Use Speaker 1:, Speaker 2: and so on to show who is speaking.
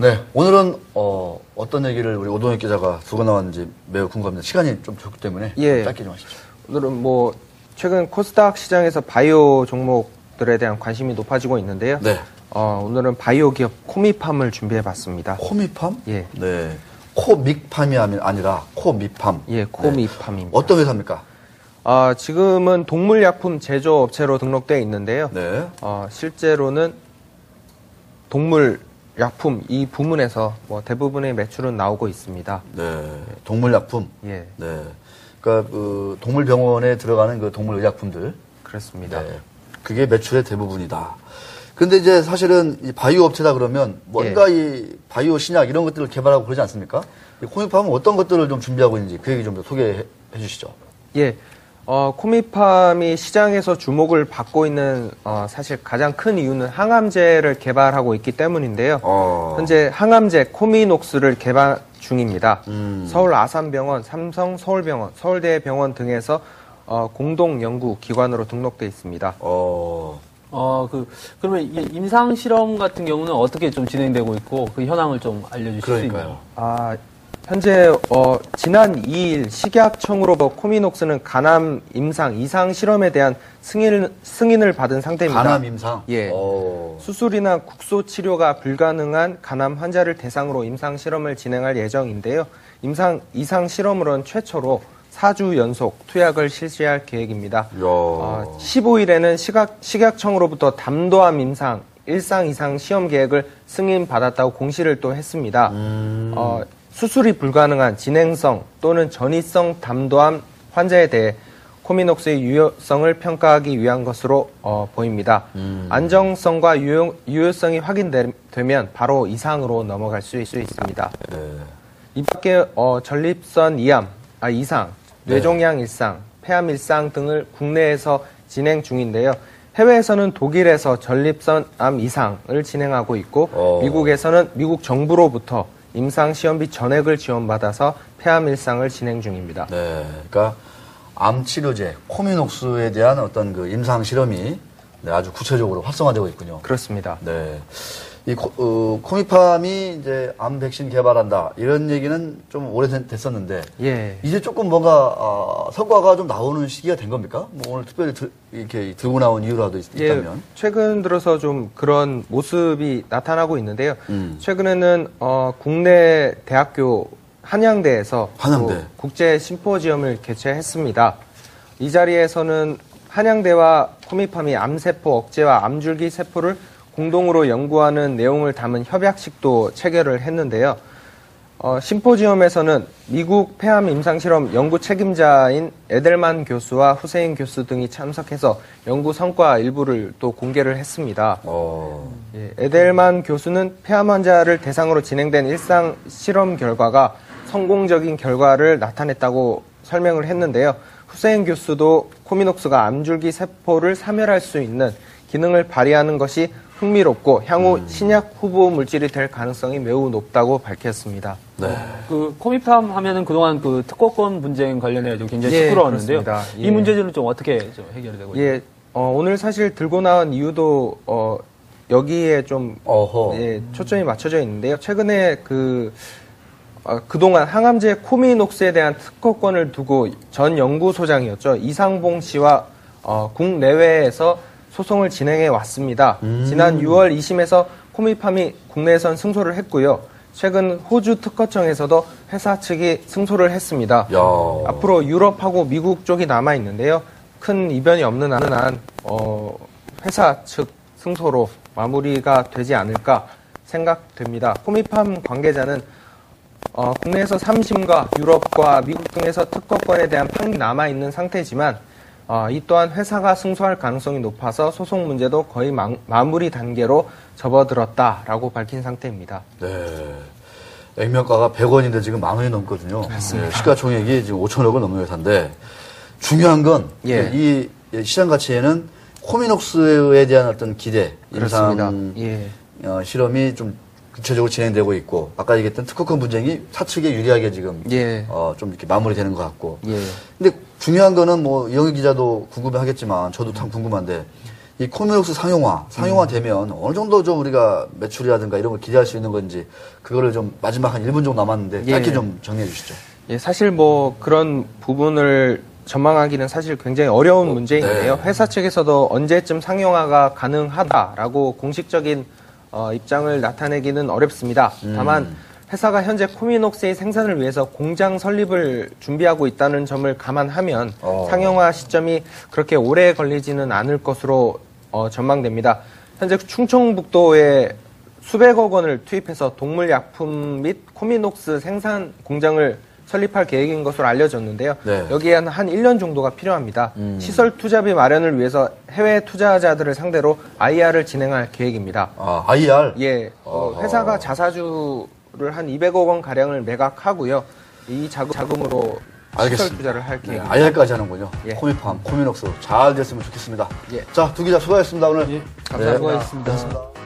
Speaker 1: 네, 오늘은 어, 어떤 얘기를 우리 오동혁 기자가 두고 나왔는지 매우 궁금합니다. 시간이 좀 적기 때문에
Speaker 2: 예.
Speaker 1: 짧게 좀 하시죠.
Speaker 2: 오늘은 뭐 최근 코스닥 시장에서 바이오 종목들에 대한 관심이 높아지고 있는데요.
Speaker 1: 네.
Speaker 2: 어, 오늘은 바이오 기업 코미팜을 준비해봤습니다.
Speaker 1: 코미팜?
Speaker 2: 예.
Speaker 1: 네. 코믹팜이 아니- 아니라 코미팜.
Speaker 2: 예, 코미팜입니다.
Speaker 1: 어떤 회사입니까?
Speaker 2: 아, 지금은 동물약품 제조업체로 등록되어 있는데요.
Speaker 1: 네.
Speaker 2: 어, 실제로는 동물 약품 이 부문에서 뭐 대부분의 매출은 나오고 있습니다.
Speaker 1: 네. 동물 약품.
Speaker 2: 예,
Speaker 1: 네. 그러니까 그 동물 병원에 들어가는 그 동물 의약품들.
Speaker 2: 그렇습니다.
Speaker 1: 네. 그게 매출의 대부분이다. 근데 이제 사실은 이 바이오 업체다 그러면 뭔가
Speaker 2: 예.
Speaker 1: 이 바이오 신약 이런 것들을 개발하고 그러지 않습니까? 이 코미팜은 어떤 것들을 좀 준비하고 있는지 그 얘기 좀더 소개해 주시죠.
Speaker 2: 예. 어, 코미팜이 시장에서 주목을 받고 있는 어, 사실 가장 큰 이유는 항암제를 개발하고 있기 때문인데요.
Speaker 1: 어.
Speaker 2: 현재 항암제 코미녹스를 개발 중입니다.
Speaker 1: 음.
Speaker 2: 서울 아산병원, 삼성 서울병원, 서울대병원 등에서 어, 공동 연구 기관으로 등록돼 있습니다.
Speaker 1: 어.
Speaker 3: 어, 그, 그러면 이 임상 실험 같은 경우는 어떻게 좀 진행되고 있고 그 현황을 좀 알려주실 수
Speaker 1: 그러니까요.
Speaker 3: 있나요?
Speaker 2: 아, 현재 어, 지난 2일 식약청으로부터 코미녹스는 간암 임상 이상 실험에 대한 승인, 승인을 받은 상태입니다.
Speaker 1: 간암 임상.
Speaker 2: 예.
Speaker 1: 어.
Speaker 2: 수술이나 국소 치료가 불가능한 간암 환자를 대상으로 임상 실험을 진행할 예정인데요. 임상 이상 실험으로는 최초로 4주 연속 투약을 실시할 계획입니다.
Speaker 1: 야.
Speaker 2: 어, 15일에는 식약, 식약청으로부터 담도암 임상 일상 이상 시험 계획을 승인받았다고 공시를 또 했습니다.
Speaker 1: 음.
Speaker 2: 어, 수술이 불가능한 진행성 또는 전이성 담도암 환자에 대해 코미녹스의 유효성을 평가하기 위한 것으로 어, 보입니다.
Speaker 1: 음.
Speaker 2: 안정성과 유효, 유효성이 확인되면 바로 이상으로 넘어갈 수, 있- 수 있습니다.
Speaker 1: 네.
Speaker 2: 이 밖에 어, 전립선 이암, 아, 이상,
Speaker 1: 네.
Speaker 2: 뇌종양 일상, 폐암 일상 등을 국내에서 진행 중인데요. 해외에서는 독일에서 전립선 암 이상을 진행하고 있고
Speaker 1: 어.
Speaker 2: 미국에서는 미국 정부로부터 임상 시험비 전액을 지원받아서 폐암 일상을 진행 중입니다.
Speaker 1: 네. 그러니까 암 치료제 코미녹스에 대한 어떤 그 임상 실험이 네, 아주 구체적으로 활성화되고 있군요.
Speaker 2: 그렇습니다.
Speaker 1: 네. 이 코, 어, 코미팜이 이제 암 백신 개발한다 이런 얘기는 좀 오래됐었는데
Speaker 2: 예.
Speaker 1: 이제 조금 뭔가 어, 성과가 좀 나오는 시기가 된 겁니까? 뭐 오늘 특별히 들, 이렇게 들고 나온 이유라도 있,
Speaker 2: 예,
Speaker 1: 다면
Speaker 2: 최근 들어서 좀 그런 모습이 나타나고 있는데요.
Speaker 1: 음.
Speaker 2: 최근에는 어, 국내 대학교 한양대에서
Speaker 1: 한양대.
Speaker 2: 또 국제 심포지엄을 개최했습니다. 이 자리에서는 한양대와 코미팜이 암세포 억제와 암줄기 세포를 공동으로 연구하는 내용을 담은 협약식도 체결을 했는데요. 어, 심포지엄에서는 미국 폐암 임상실험 연구 책임자인 에델만 교수와 후세인 교수 등이 참석해서 연구 성과 일부를 또 공개를 했습니다.
Speaker 1: 어,
Speaker 2: 예, 에델만 교수는 폐암 환자를 대상으로 진행된 일상 실험 결과가 성공적인 결과를 나타냈다고 설명을 했는데요. 후세인 교수도 코미녹스가 암줄기 세포를 사멸할 수 있는 기능을 발휘하는 것이 흥미롭고 향후 신약 후보 물질이 될 가능성이 매우 높다고 밝혔습니다.
Speaker 1: 네.
Speaker 3: 그 코미팜 하면은 그동안 그 특허권 분쟁 관련해 가지고 굉장히
Speaker 2: 예,
Speaker 3: 시끄러웠는데요.
Speaker 2: 그렇습니다.
Speaker 3: 이
Speaker 2: 예.
Speaker 3: 문제들은 좀 어떻게 좀 해결이 되고 있나요?
Speaker 2: 예, 어, 오늘 사실 들고 나온 이유도 어, 여기에 좀
Speaker 1: 어허.
Speaker 2: 예, 초점이 맞춰져 있는데요. 최근에 그 어, 그동안 항암제 코미녹스에 대한 특허권을 두고 전 연구소장이었죠 이상봉 씨와 어, 국내외에서 소송을 진행해 왔습니다. 지난 6월 2심에서 코미팜이 국내에선 승소를 했고요. 최근 호주 특허청에서도 회사 측이 승소를 했습니다.
Speaker 1: 야.
Speaker 2: 앞으로 유럽하고 미국 쪽이 남아 있는데요. 큰 이변이 없는 한, 어, 회사 측 승소로 마무리가 되지 않을까 생각됩니다. 코미팜 관계자는 어, 국내에서 3심과 유럽과 미국 등에서 특허권에 대한 판이 남아 있는 상태지만 어, 이 또한 회사가 승소할 가능성이 높아서 소송 문제도 거의 마, 마무리 단계로 접어들었다라고 밝힌 상태입니다.
Speaker 1: 네. 액면가가 100원인데 지금 만 원이 넘거든요. 네, 시가총액이 지금 5천억을 넘는 회사인데 중요한 건이
Speaker 2: 예.
Speaker 1: 시장 가치에는 코미녹스에 대한 어떤 기대. 임상
Speaker 2: 예.
Speaker 1: 어, 실험이 좀 구체적으로 진행되고 있고 아까 얘기했던 특허권 분쟁이 사측에 유리하게 지금
Speaker 2: 예.
Speaker 1: 어, 좀 이렇게 마무리되는 것 같고
Speaker 2: 예.
Speaker 1: 근데 중요한 거는 뭐 이영희 기자도 궁금해하겠지만 저도 참 궁금한데 이 코미록스 상용화, 상용화 되면 어느 정도 좀 우리가 매출이라든가 이런 걸 기대할 수 있는 건지 그거를 좀 마지막 한 1분 정도 남았는데 짧게
Speaker 2: 예.
Speaker 1: 좀 정리해 주시죠.
Speaker 2: 예, 사실 뭐 그런 부분을 전망하기는 사실 굉장히 어려운 문제인데요.
Speaker 1: 네.
Speaker 2: 회사 측에서도 언제쯤 상용화가 가능하다라고 공식적인 어, 입장을 나타내기는 어렵습니다.
Speaker 1: 음.
Speaker 2: 다만 회사가 현재 코미녹스의 생산을 위해서 공장 설립을 준비하고 있다는 점을 감안하면
Speaker 1: 어.
Speaker 2: 상용화 시점이 그렇게 오래 걸리지는 않을 것으로 어, 전망됩니다. 현재 충청북도에 수백억 원을 투입해서 동물약품 및 코미녹스 생산 공장을 설립할 계획인 것으로 알려졌는데요.
Speaker 1: 네.
Speaker 2: 여기에 한, 한 1년 정도가 필요합니다. 시설 투자비 마련을 위해서 해외 투자자들을 상대로 IR을 진행할 계획입니다.
Speaker 1: 아, IR.
Speaker 2: 예, 어,
Speaker 1: 어허.
Speaker 2: 회사가 자사주를 한 200억 원 가량을 매각하고요. 이 자금, 자금으로 시설
Speaker 1: 알겠습니다.
Speaker 2: 투자를 할
Speaker 1: 네,
Speaker 2: 계획입니다.
Speaker 1: IR까지 하는군요.
Speaker 2: 예.
Speaker 1: 코미팜, 코미녹스 잘 됐으면 좋겠습니다.
Speaker 2: 예.
Speaker 1: 자, 두 기자 수고하셨습니다, 오늘.
Speaker 3: 예,
Speaker 1: 네.
Speaker 3: 감사합니다. 수고하셨습니다.
Speaker 1: 고맙습니다.